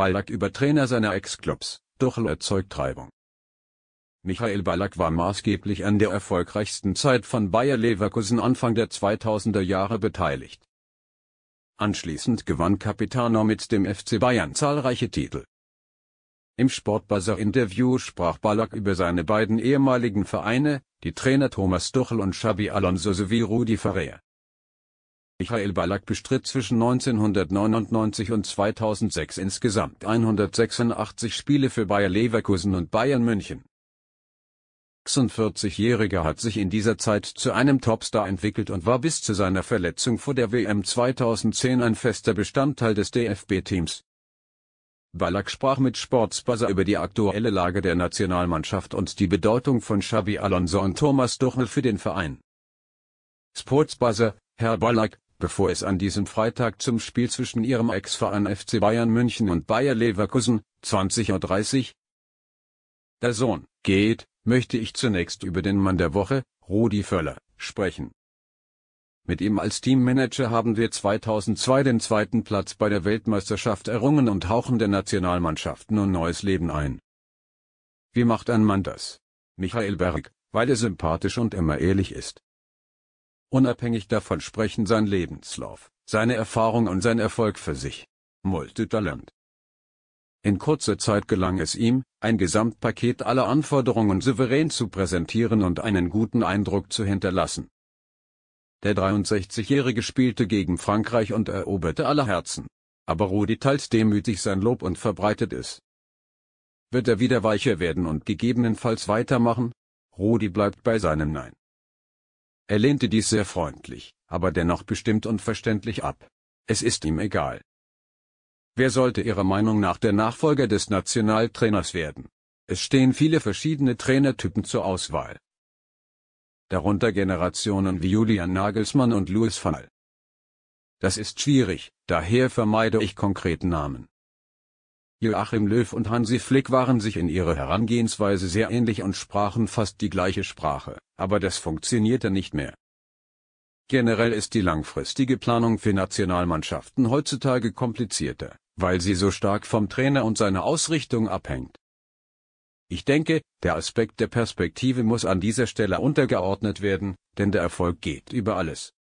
Ballack über Trainer seiner Ex-Clubs, Tuchel erzeugt Reibung. Michael Ballack war maßgeblich an der erfolgreichsten Zeit von Bayer Leverkusen Anfang der 2000er Jahre beteiligt. Anschließend gewann Capitano mit dem FC Bayern zahlreiche Titel. Im Sportbuzzer-Interview sprach Ballack über seine beiden ehemaligen Vereine, die Trainer Thomas Tuchel und Xabi Alonso sowie Rudi Ferrer. Michael Ballack bestritt zwischen 1999 und 2006 insgesamt 186 Spiele für Bayer Leverkusen und Bayern München. 46-Jähriger hat sich in dieser Zeit zu einem Topstar entwickelt und war bis zu seiner Verletzung vor der WM 2010 ein fester Bestandteil des DFB-Teams. Ballack sprach mit Sportsbuzzer über die aktuelle Lage der Nationalmannschaft und die Bedeutung von Xabi Alonso und Thomas Tuchel für den Verein. Sportsbuzzer, Herr Ballack, bevor es an diesem Freitag zum Spiel zwischen Ihrem Ex-Verein FC Bayern München und Bayer Leverkusen, 20.30 Uhr, der Sohn, geht, möchte ich zunächst über den Mann der Woche, Rudi Völler, sprechen. Mit ihm als Teammanager haben wir 2002 den zweiten Platz bei der Weltmeisterschaft errungen und hauchen der Nationalmannschaft nun neues Leben ein. Wie macht ein Mann das? Michael Berg, weil er sympathisch und immer ehrlich ist. Unabhängig davon sprechen sein Lebenslauf, seine Erfahrung und sein Erfolg für sich. Multitalent. In kurzer Zeit gelang es ihm, ein Gesamtpaket aller Anforderungen souverän zu präsentieren und einen guten Eindruck zu hinterlassen. Der 63-Jährige spielte gegen Frankreich und eroberte aller Herzen. Aber Rudi teilt demütig sein Lob und verbreitet es. Wird er wieder weicher werden und gegebenenfalls weitermachen? Rudi bleibt bei seinem Nein. Er lehnte dies sehr freundlich, aber dennoch bestimmt und verständlich ab. Es ist ihm egal. Wer sollte Ihrer Meinung nach der Nachfolger des Nationaltrainers werden? Es stehen viele verschiedene Trainertypen zur Auswahl. Darunter Generationen wie Julian Nagelsmann und Louis van Gaal. Das ist schwierig, daher vermeide ich konkreten Namen. Joachim Löw und Hansi Flick waren sich in ihrer Herangehensweise sehr ähnlich und sprachen fast die gleiche Sprache, aber das funktionierte nicht mehr. Generell ist die langfristige Planung für Nationalmannschaften heutzutage komplizierter, weil sie so stark vom Trainer und seiner Ausrichtung abhängt. Ich denke, der Aspekt der Perspektive muss an dieser Stelle untergeordnet werden, denn der Erfolg geht über alles.